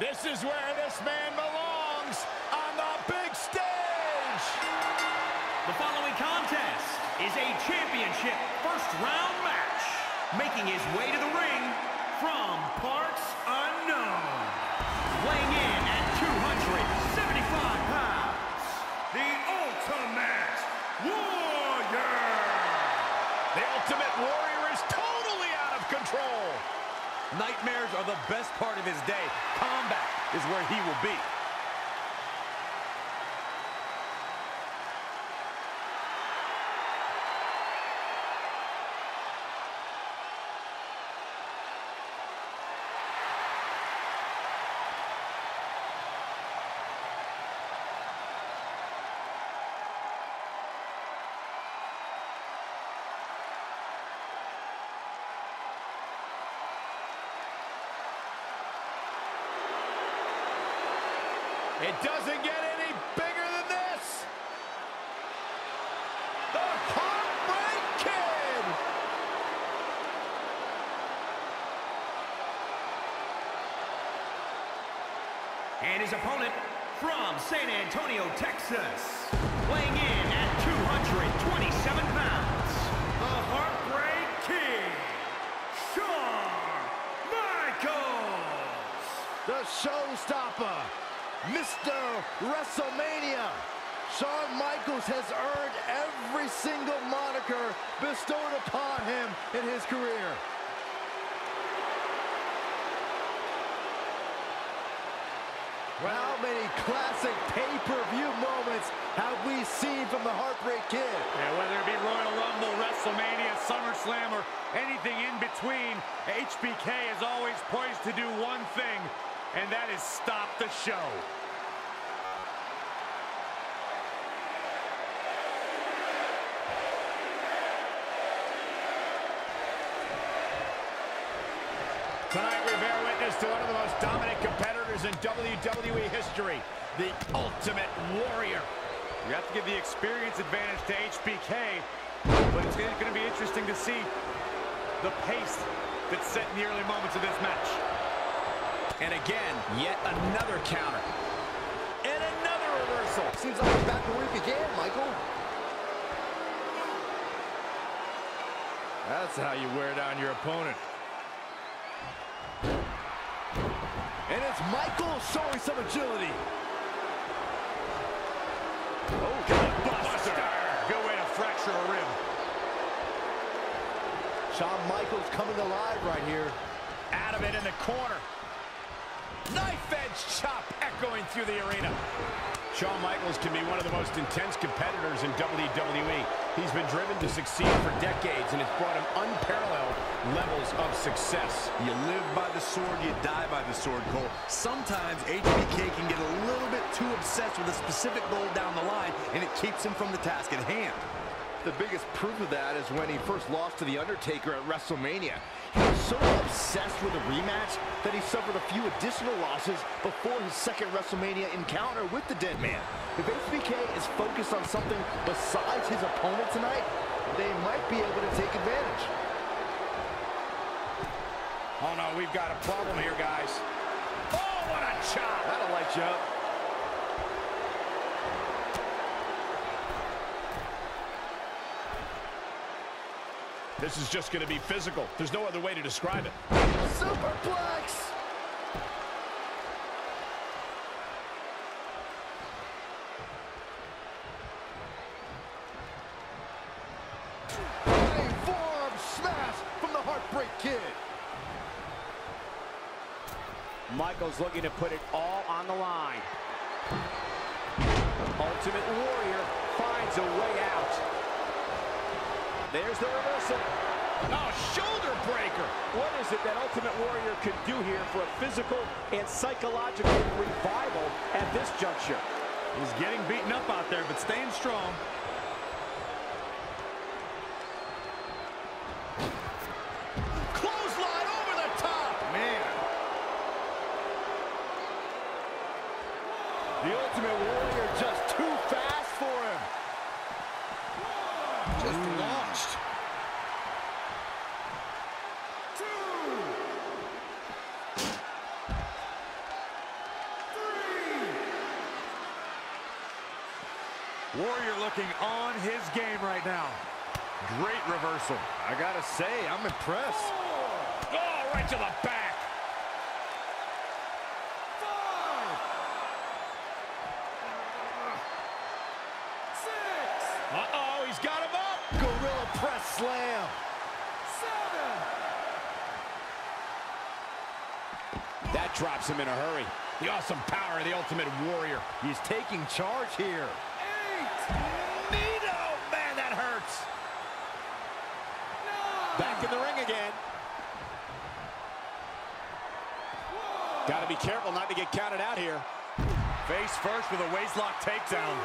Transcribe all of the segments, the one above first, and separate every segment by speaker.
Speaker 1: This is where this man belongs, on the big stage.
Speaker 2: The following contest is a championship first round match. Making his way to the ring from parts unknown. Weighing in at 275 pounds, the Ultimate Warrior.
Speaker 1: The Ultimate Warrior is totally out of control.
Speaker 3: Nightmares are the best part of his day. Combat is where he will be.
Speaker 1: Doesn't get any bigger than this. The Heartbreak Kid.
Speaker 2: And his opponent from San Antonio, Texas. Weighing in at 227 pounds, the Heartbreak Kid, Shawn Michaels.
Speaker 4: The showstopper, Mr. WrestleMania. Shawn Michaels has earned every single moniker bestowed upon him in his career. How many classic pay-per-view moments have we seen from the Heartbreak Kid?
Speaker 3: Yeah, whether it be Royal Rumble, WrestleMania, SummerSlam, or anything in between, HBK is always poised to do one thing, and that is stop the show.
Speaker 1: Tonight we bear witness to one of the most dominant competitors in WWE history, the Ultimate Warrior.
Speaker 3: You have to give the experience advantage to HBK, but it's going to be interesting to see the pace that's set in the early moments of this match.
Speaker 1: And again, yet another counter. And another reversal.
Speaker 4: Seems like we're back where we began, Michael.
Speaker 1: That's how you wear down your opponent.
Speaker 4: It's Michael showing some agility.
Speaker 3: Oh, Buster. Good way to fracture a rib.
Speaker 4: Shawn Michaels coming alive right here.
Speaker 1: Out of it in the corner. Knife edge chop echoing through the arena. Shawn Michaels can be one of the most intense competitors in WWE. He's been driven to succeed for decades, and it's brought him unparalleled levels of success.
Speaker 5: You live by the sword, you die by the sword, Cole. Sometimes HBK can get a little bit too obsessed with a specific goal down the line, and it keeps him from the task at hand.
Speaker 4: The biggest proof of that is when he first lost to The Undertaker at WrestleMania. So obsessed with a rematch that he suffered a few additional losses before his second WrestleMania encounter with the Dead Man. If HBK is focused on something besides his opponent tonight, they might be able to take advantage.
Speaker 1: Oh no, we've got a problem here, guys. Oh, what a chop!
Speaker 4: That'll light you up.
Speaker 1: This is just going to be physical. There's no other way to describe it.
Speaker 4: Superplex! Running forearm smash from the Heartbreak Kid.
Speaker 6: Michaels looking to put it all on the line. Ultimate Warrior finds a way out. There's the reversal.
Speaker 1: Oh, shoulder breaker!
Speaker 6: What is it that Ultimate Warrior could do here for a physical and psychological revival at this juncture?
Speaker 3: He's getting beaten up out there, but staying strong.
Speaker 1: Clothesline over the top!
Speaker 3: Man,
Speaker 4: The Ultimate Warrior just too fast for him.
Speaker 1: Just launched.
Speaker 3: his game right now.
Speaker 1: Great reversal.
Speaker 4: I gotta say, I'm impressed.
Speaker 1: Oh, right to the back. Uh-oh, he's got him up.
Speaker 4: Gorilla slam.
Speaker 1: That drops him in a hurry. The awesome power of the Ultimate Warrior.
Speaker 4: He's taking charge here.
Speaker 1: Nito! Man, that hurts.
Speaker 6: Back in the ring again. Got to be careful not to get counted out here.
Speaker 3: Face first with a waistlock takedown.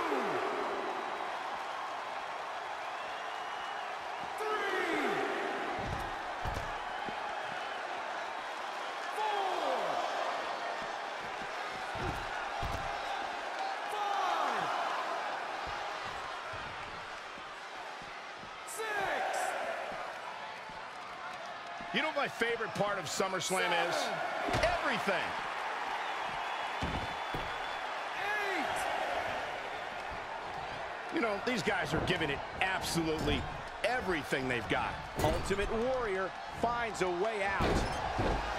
Speaker 1: You know what my favorite part of SummerSlam is? Everything. You know, these guys are giving it absolutely everything they've got.
Speaker 6: Ultimate Warrior finds a way out.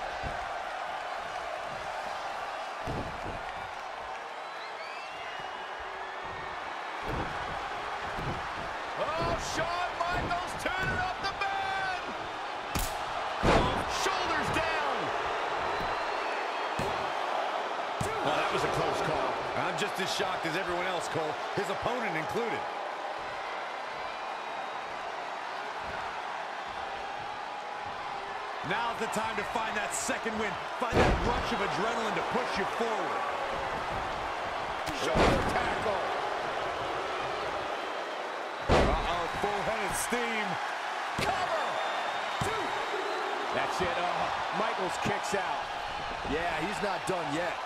Speaker 5: Just as shocked as everyone else, Cole, his opponent included. Now's the time to find that second win. Find that rush of adrenaline to push you forward.
Speaker 1: Shoulder tackle.
Speaker 3: Uh-oh, full-headed steam.
Speaker 1: Cover.
Speaker 6: That's it. Uh, Michaels kicks out.
Speaker 4: Yeah, he's not done yet.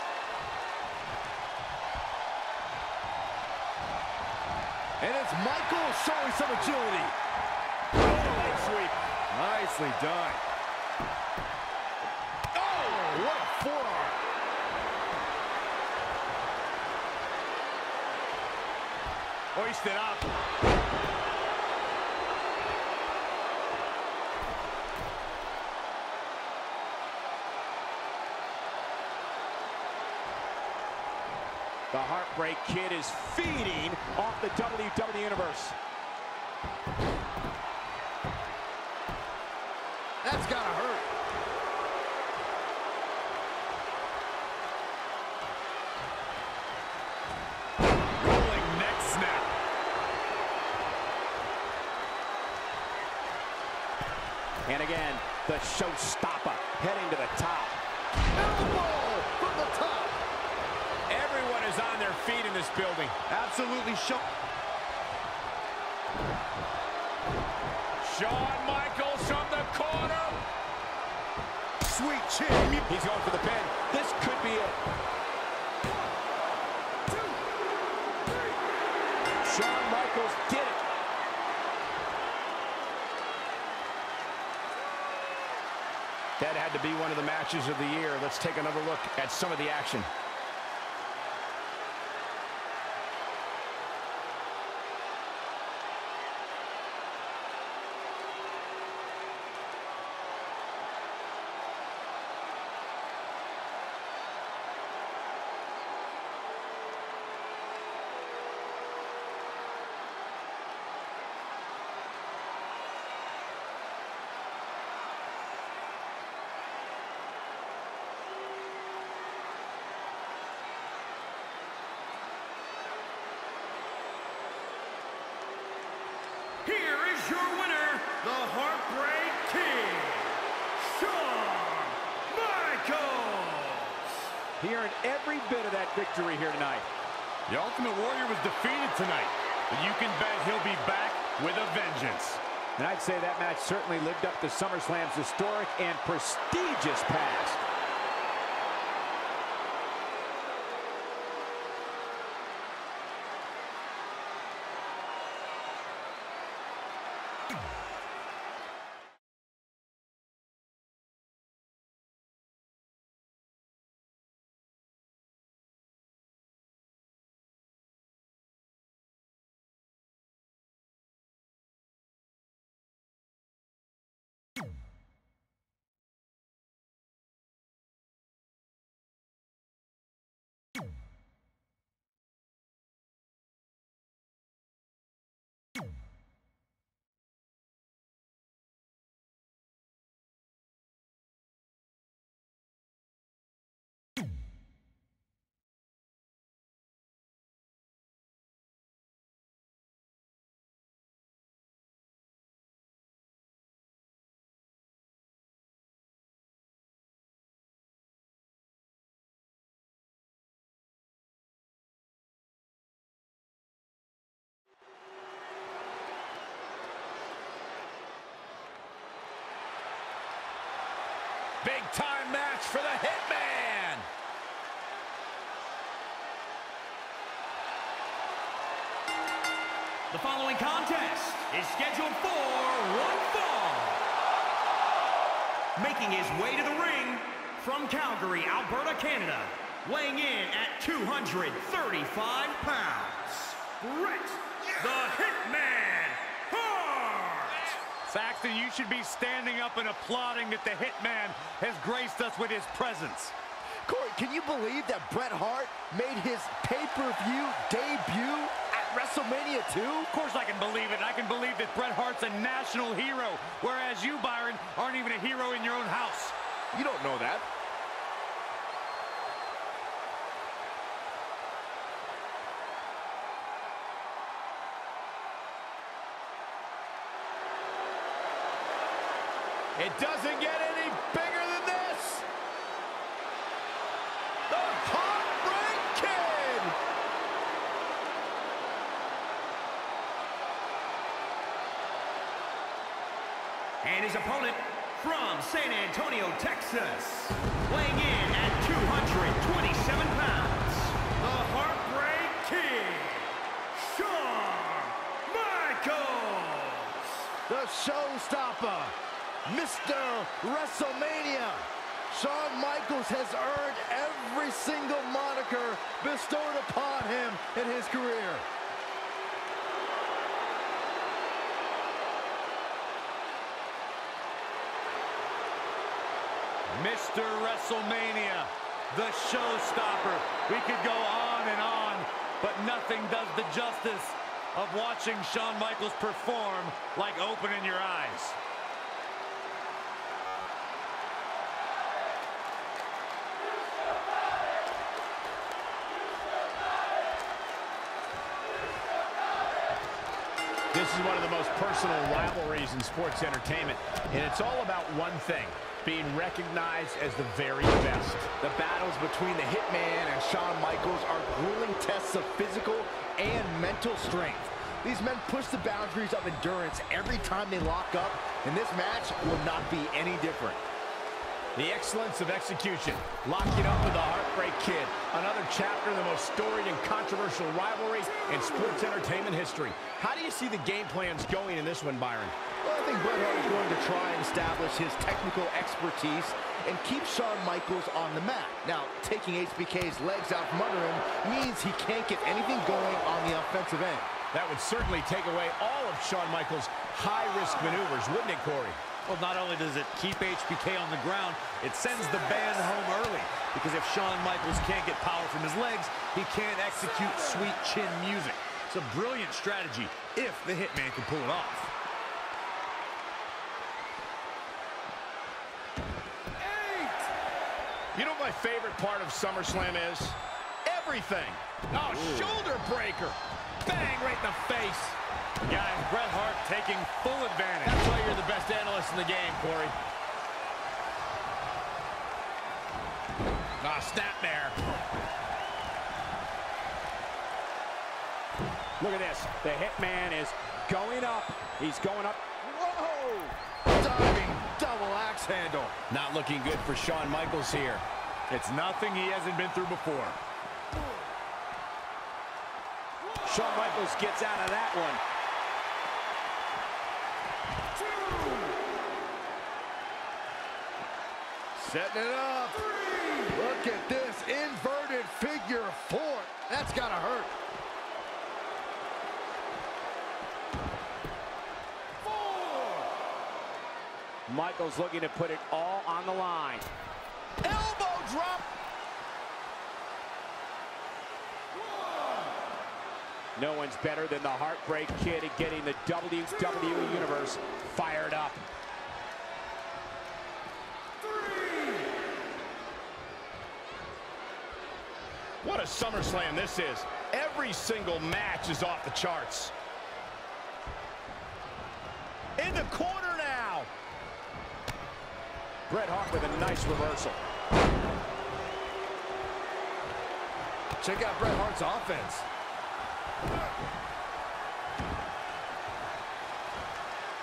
Speaker 4: It's Michael showing some agility.
Speaker 1: Leg sweep.
Speaker 4: Nicely done.
Speaker 1: Oh, what a forearm.
Speaker 3: Hoisted up.
Speaker 6: The Heartbreak Kid is feeding off the WWE Universe.
Speaker 4: That's gotta hurt.
Speaker 3: Rolling neck snap.
Speaker 6: And again, the showstopper heading to the top.
Speaker 4: Elbow from the top.
Speaker 1: Everyone is on their feet in this building.
Speaker 5: Show.
Speaker 1: Shawn Michaels from the corner.
Speaker 5: Sweet chin.
Speaker 6: He's going for the pin. This could be it. Shawn Michaels did it.
Speaker 1: That had to be one of the matches of the year. Let's take another look at some of the action.
Speaker 2: Here is your winner, the Heartbreak Kid, Shawn Michaels.
Speaker 6: Hearing every bit of that victory here tonight.
Speaker 3: The Ultimate Warrior was defeated tonight, but you can bet he'll be back with a vengeance.
Speaker 6: And I'd say that match certainly lived up to SummerSlam's historic and prestigious past.
Speaker 1: Big time match for the Hitman.
Speaker 2: The following contest is scheduled for one fall. Making his way to the ring from Calgary, Alberta, Canada, weighing in at 235 pounds, Bret the Hitman!
Speaker 3: Saxton, you should be standing up and applauding that the Hitman has graced us with his presence.
Speaker 4: Corey, can you believe that Bret Hart made his pay-per-view debut at WrestleMania 2?
Speaker 3: Of course I can believe it. I can believe that Bret Hart's a national hero, whereas you, Byron, aren't even a hero in your own house.
Speaker 4: You don't know that.
Speaker 1: It doesn't get any bigger than this. The Heartbreak Kid.
Speaker 2: And his opponent from San Antonio, Texas, weighing in at 227 pounds, the Heartbreak Kid, Shawn Michaels!
Speaker 4: The showstopper, Mr. WrestleMania. Shawn Michaels has earned every single moniker bestowed upon him in his career.
Speaker 3: Mr. WrestleMania, the showstopper. We could go on and on, but nothing does the justice of watching Shawn Michaels perform like opening your eyes.
Speaker 1: Is one of the most personal rivalries in sports entertainment, and it's all about one thing, being recognized as the very best.
Speaker 4: The battles between the Hitman and Shawn Michaels are grueling tests of physical and mental strength. These men push the boundaries of endurance every time they lock up, and this match will not be any different.
Speaker 1: The excellence of execution, locking up with the Heartbreak Kid. Another chapter in the most storied and controversial rivalry in sports entertainment history. How do you see the game plans going in this one, Byron?
Speaker 4: Well, I think Bret Hart is going to try and establish his technical expertise and keep Shawn Michaels on the mat. Now, taking HBK's legs out from under him means he can't get anything going on the offensive end.
Speaker 1: That would certainly take away all of Shawn Michaels' high-risk maneuvers, wouldn't it, Corey?
Speaker 3: Well, not only does it keep HBK on the ground, it sends the band home early. Because if Shawn Michaels can't get power from his legs, he can't execute sweet chin music. It's a brilliant strategy if the Hitman can pull it off.
Speaker 1: You know what my favorite part of SummerSlam is? Everything. Oh, shoulder breaker. Bang, right in the face.
Speaker 3: Guys, Bret Hart taking full advantage.
Speaker 1: That's why you're the best analyst in the game, Corey. Ah, snap there.
Speaker 6: Look at this. The Hitman is going up. He's going up. Whoa!
Speaker 4: Diving double axe handle.
Speaker 1: Not looking good for Shawn Michaels here.
Speaker 3: It's nothing he hasn't been through before.
Speaker 6: Shawn Michaels gets out of that one.
Speaker 4: Setting it up. Look at this inverted figure four. That's got to hurt. Four.
Speaker 6: Michaels looking to put it all on the line.
Speaker 4: Elbow drop.
Speaker 6: No one's better than the Heartbreak Kid at getting the WWE Universe fired up.
Speaker 1: What a SummerSlam this is. Every single match is off the charts. In the corner now.
Speaker 6: Bret Hart with a nice reversal.
Speaker 4: Check out Bret Hart's offense.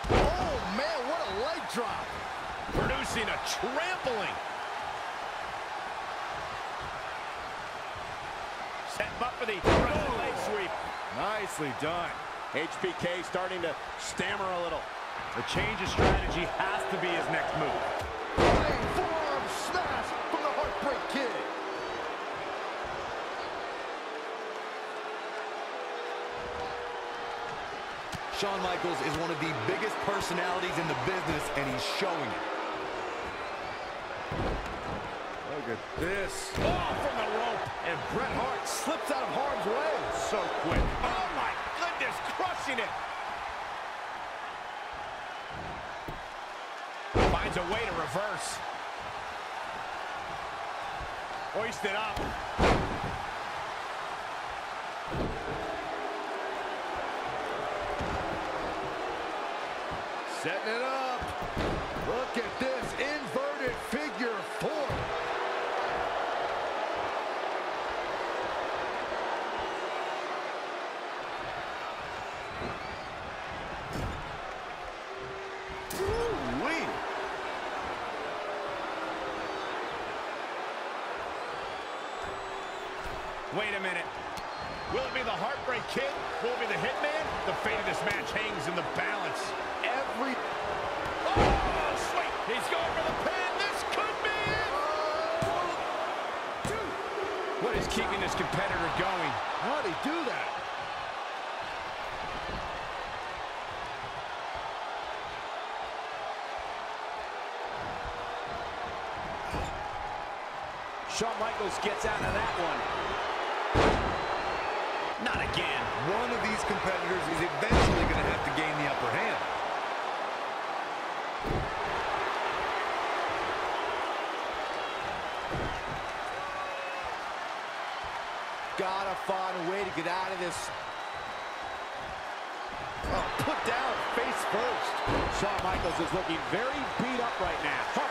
Speaker 4: Oh, man, what a leg drop.
Speaker 1: Producing a trampling. Set him up for the Russian leg sweep.
Speaker 3: Nicely done.
Speaker 6: HBK starting to stammer a little.
Speaker 3: The change of strategy has to be his next move.
Speaker 4: Flying forearm smash from the Heartbreak Kid.
Speaker 5: Shawn Michaels is one of the biggest personalities in the business, and he's showing it.
Speaker 3: Look at this.
Speaker 1: Oh, from the rope.
Speaker 4: And Bret Hart slips out of harm's way.
Speaker 1: So quick. Oh, my goodness, crushing it. Finds a way to reverse. Hoisted up.
Speaker 4: Setting it up. Look at this inverted figure four. Ooh-wee.
Speaker 1: Wait a minute. Will it be the Heartbreak Kid? Will it be the Hitman? The fate of this match hangs in the balance.
Speaker 4: Every
Speaker 1: Oh, sweet. He's going for the pin. This could be it. What is keeping this competitor going?
Speaker 4: How'd he do that?
Speaker 6: Shawn Michaels gets out of that one.
Speaker 1: Not again.
Speaker 5: One of these competitors is eventually going to have to gain the upper hand.
Speaker 4: Gotta find a way to get out of this. Oh, put down face first.
Speaker 6: Shawn Michaels is looking very beat up right now.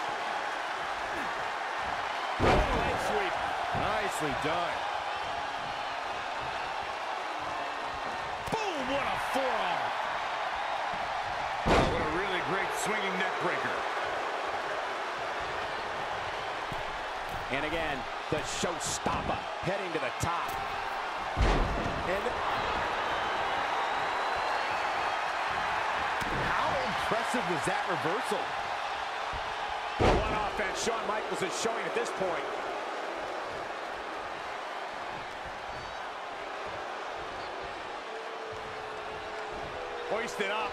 Speaker 3: Nicely done.
Speaker 1: Boom, what a forearm.
Speaker 3: Oh, what a really great swinging neck breaker.
Speaker 6: And again, the showstopper heading to the top. And
Speaker 4: How impressive was that reversal?
Speaker 6: what offense Shawn Michaels is showing at this point.
Speaker 1: Hoisted up.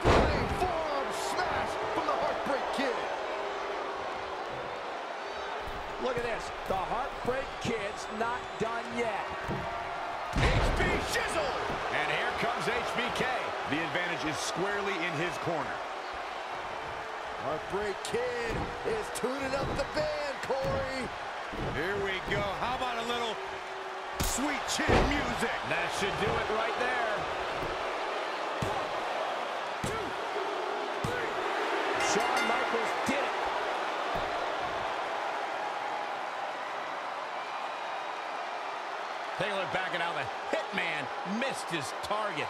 Speaker 4: Flying forearm from the Heartbreak Kid.
Speaker 6: Look at this. The Heartbreak Kid's not done yet.
Speaker 1: HB Shizzle. And here comes HBK.
Speaker 3: The advantage is squarely in his corner.
Speaker 4: Heartbreak Kid is tuning up the band, Corey.
Speaker 3: Here we go. How about a little sweet chin music?
Speaker 1: That should do it right there.
Speaker 6: Shawn Michaels did it.
Speaker 1: Take a look back at how the Hitman missed his target.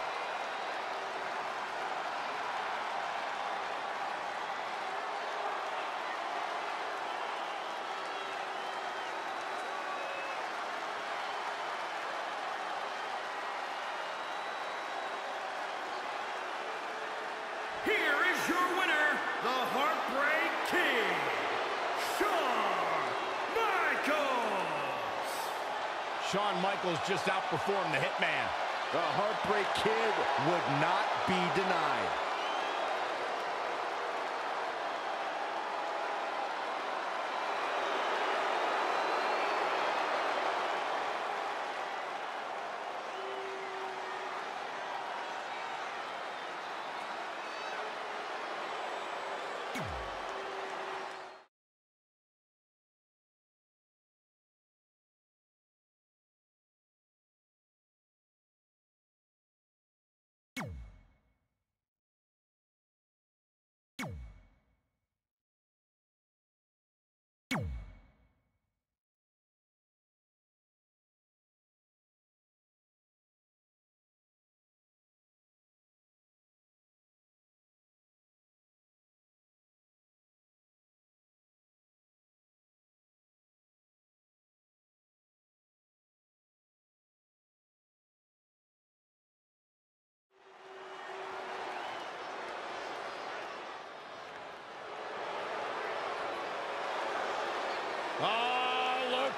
Speaker 2: Here is your winner, the Heartbreak Kid, Shawn Michaels.
Speaker 1: Shawn Michaels just outperformed the Hitman.
Speaker 4: The Heartbreak Kid would not be denied.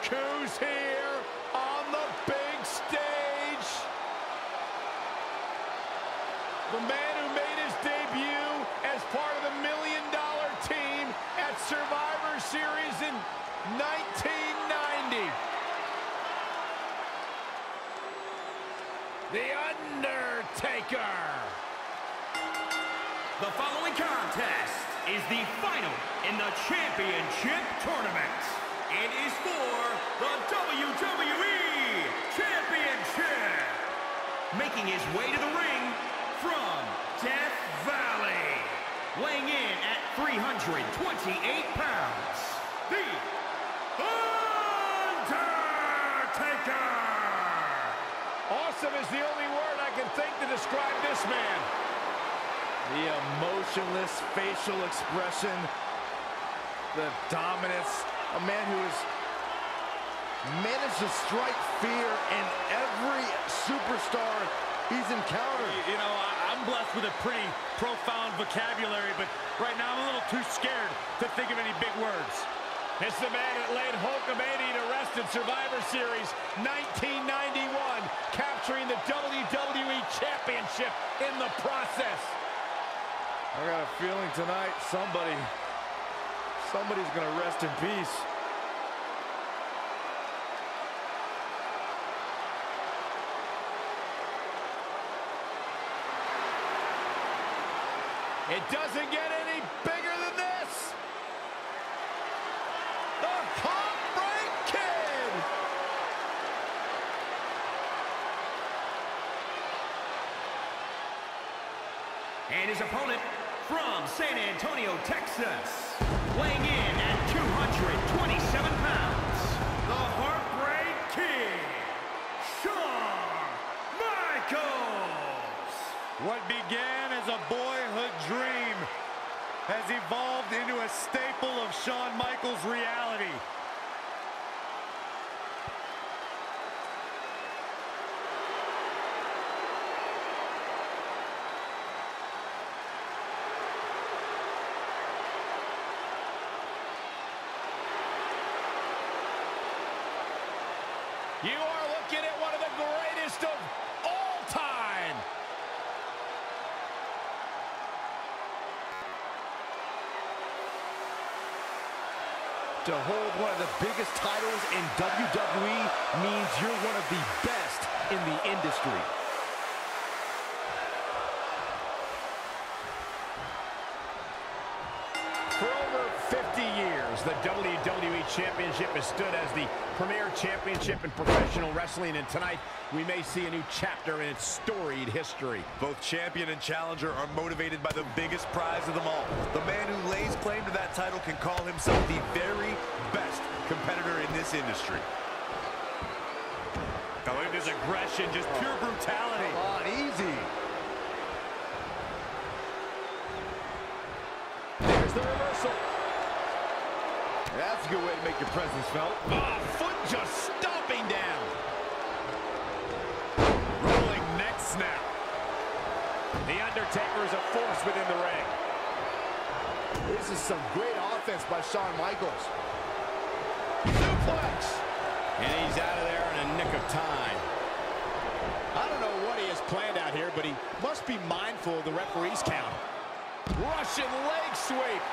Speaker 1: Who's here on the big stage. The man who made his debut as part of the Million Dollar Team at Survivor Series in 1990. The Undertaker.
Speaker 2: The following contest is the final in the championship tournament and is for the WWE Championship. Making his way to the ring from Death Valley, weighing in at 328 pounds, The Undertaker!
Speaker 1: Awesome is the only word I can think to describe this man.
Speaker 4: The emotionless facial expression, the dominance, a man who has managed to strike fear in every superstar he's encountered.
Speaker 3: You know, I'm blessed with a pretty profound vocabulary, but right now I'm a little too scared to think of any big words.
Speaker 1: It's the man that laid Hulkamania to rest in Survivor Series 1991, capturing the WWE Championship in the process.
Speaker 4: I got a feeling tonight somebody, somebody's gonna rest in peace.
Speaker 1: It doesn't get any bigger than this. The Heartbreak Kid.
Speaker 2: And his opponent from San Antonio, Texas, weighing in at 227 pounds, the Heartbreak Kid, Shawn Michaels.
Speaker 3: What began as a boyhood dream has evolved into a staple of Shawn Michaels' reality.
Speaker 1: You are looking at one of the greatest of all time.
Speaker 4: To hold one of the biggest titles in WWE means you're one of the best in the industry.
Speaker 1: The WWE Championship has stood as the premier championship in professional wrestling, and tonight we may see a new chapter in its storied history.
Speaker 5: Both champion and challenger are motivated by the biggest prize of them all. The man who lays claim to that title can call himself the very best competitor in this industry.
Speaker 3: Now look at this aggression, just pure brutality.
Speaker 4: Come on, easy.
Speaker 1: There's the reversal.
Speaker 4: A good way to make your presence felt.
Speaker 1: Oh, foot just stomping down.
Speaker 3: Rolling neck snap.
Speaker 1: The Undertaker is a force within the ring.
Speaker 4: This is some great offense by Shawn Michaels.
Speaker 1: Suplex. And he's out of there in a nick of time. I don't know what he has planned out here, but he must be mindful of the referee's count. Russian leg sweep.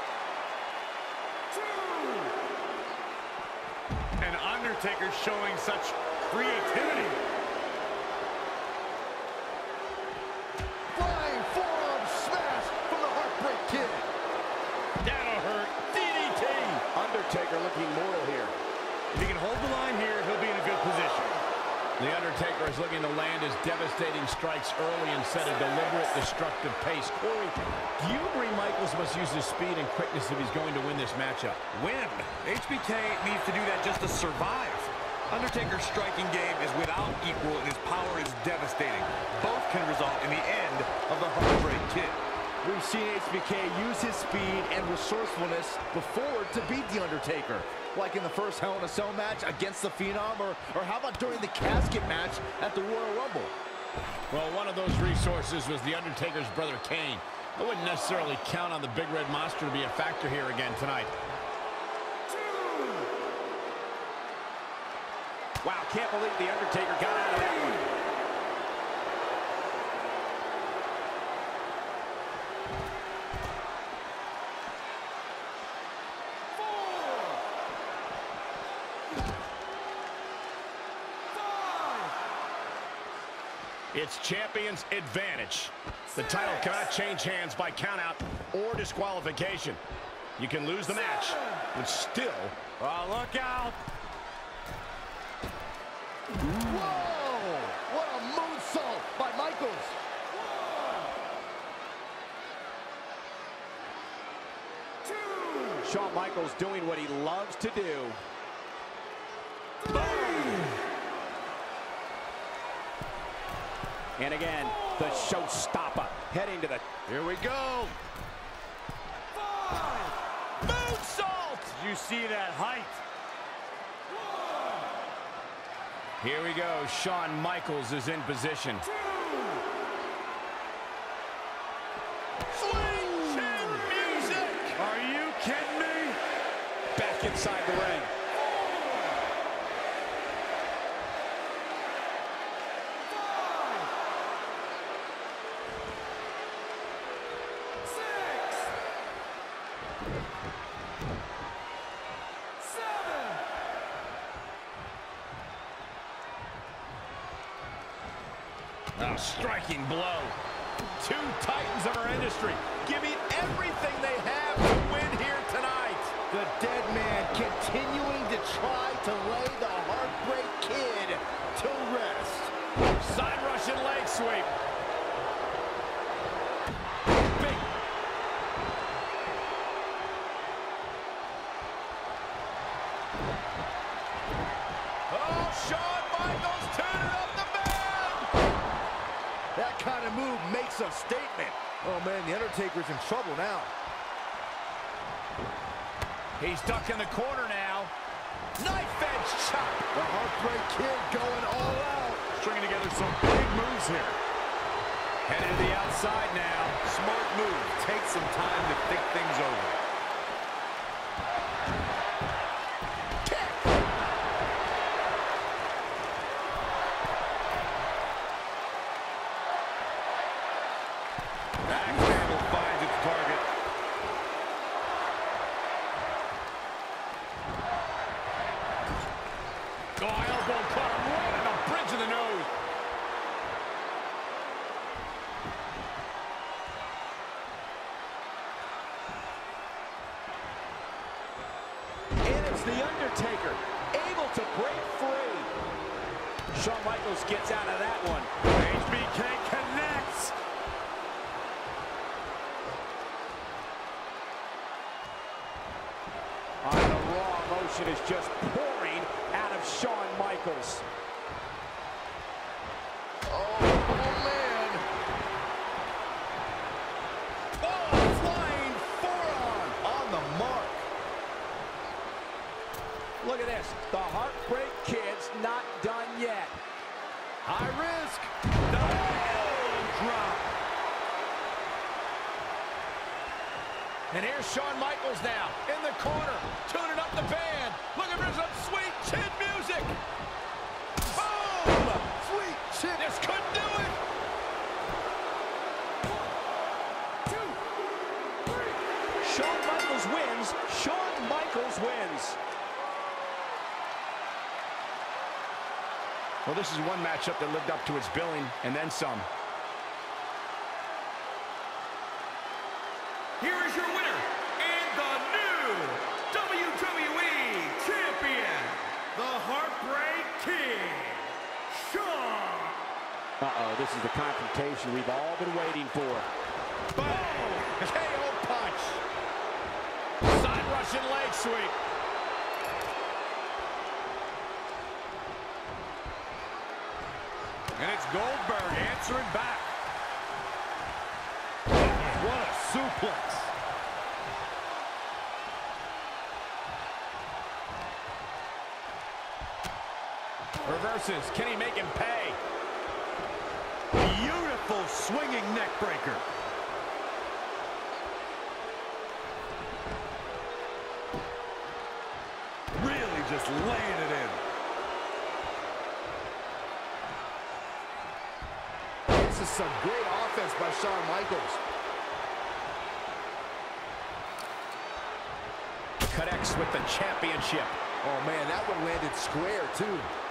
Speaker 3: And Undertaker showing such creativity.
Speaker 1: Is looking to land his devastating strikes early and set a deliberate, destructive pace. Corey, do you agree Michaels must use his speed and quickness if he's going to win this matchup?
Speaker 3: Win. HBK needs to do that just to survive. Undertaker's striking game is without equal and his power is devastating. Both can result in the end of the Heartbreak Kid.
Speaker 4: We've seen HBK use his speed and resourcefulness before to beat The Undertaker. Like in the first Hell in a Cell match against the Phenom, or, or how about during the casket match at the Royal Rumble?
Speaker 1: Well, one of those resources was The Undertaker's brother Kane. I wouldn't necessarily count on the Big Red Monster to be a factor here again tonight.
Speaker 6: Wow, can't believe The Undertaker got out of that one.
Speaker 1: It's champion's advantage. The title cannot change hands by countout or disqualification. You can lose the match, but still...
Speaker 3: Oh, look out!
Speaker 4: Whoa! What a moonsault by Michaels. One, two.
Speaker 6: Shawn Michaels doing what he loves to do. And again, the showstopper heading to the...
Speaker 3: Here we go.
Speaker 1: Moonsault!
Speaker 3: Did you see that height?
Speaker 1: Here we go. Shawn Michaels is in position. Sweet chin music!
Speaker 3: Are you kidding me?
Speaker 6: Back inside the ring.
Speaker 1: He's stuck in the corner now. Knife edge chop.
Speaker 4: The Heartbreak Kid going all out.
Speaker 3: Stringing together some big moves here.
Speaker 1: Headed to the outside now.
Speaker 3: Smart move. Take some time to think things over. Axe handle finds its target.
Speaker 1: Oh, elbow caught him right on the bridge of the nose.
Speaker 6: And it's The Undertaker, able to break free. Shawn Michaels gets out of that one.
Speaker 3: HBK connects.
Speaker 6: On the raw emotion is just pouring out of Shawn Michaels.
Speaker 4: Oh, man.
Speaker 1: Oh, flying forearm.
Speaker 4: On the mark.
Speaker 6: Look at this. The Heartbreak Kid's not done yet.
Speaker 4: High risk.
Speaker 3: Drop.
Speaker 1: And here's Shawn Michaels now in the corner, tuning up the band. Looking for some sweet chin music. Boom!
Speaker 4: Sweet chin.
Speaker 1: This could do it.
Speaker 6: Shawn Michaels wins. Shawn Michaels wins.
Speaker 1: Well, this is one matchup that lived up to its billing and then some.
Speaker 2: Here is your winner and the new WWE Champion, the Heartbreak Kid, Shawn.
Speaker 6: Uh-oh, this is the confrontation we've all been waiting for.
Speaker 1: Boom! KO punch. Side Russian leg sweep.
Speaker 3: And it's Goldberg answering back.
Speaker 4: What a suplex.
Speaker 1: Reverses. Can he make him pay?
Speaker 3: Beautiful swinging neck breaker. Really just laying it in.
Speaker 4: Is some great offense by Shawn Michaels.
Speaker 1: Connects with the championship.
Speaker 4: Oh, man, that one landed square, too.